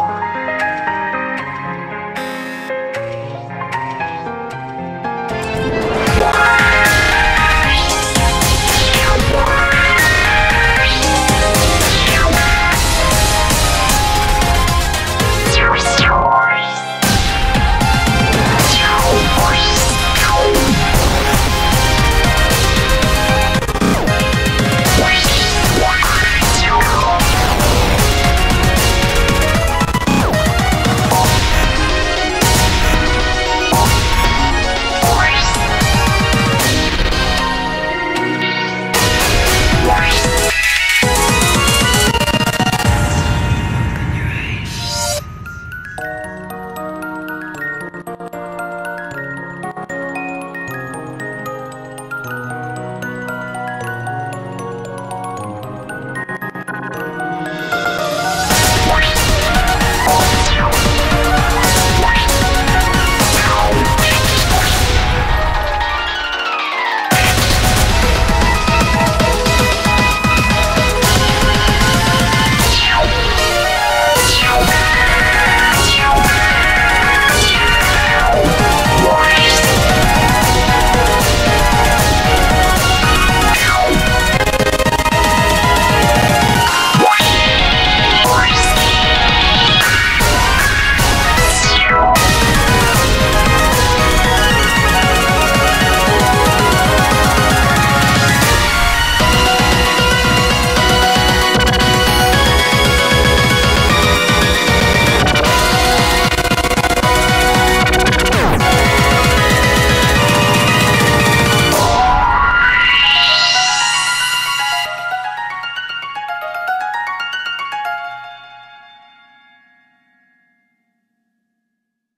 Bye.